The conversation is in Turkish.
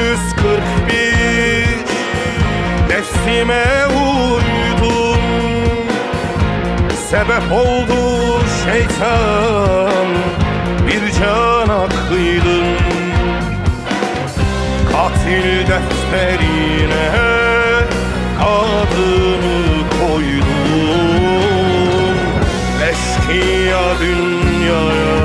1341 Nefsime uydum. Sebep oldu şeytan Bir can hakkıydım Katil defterine Adını koydum. Eşkıya dünyaya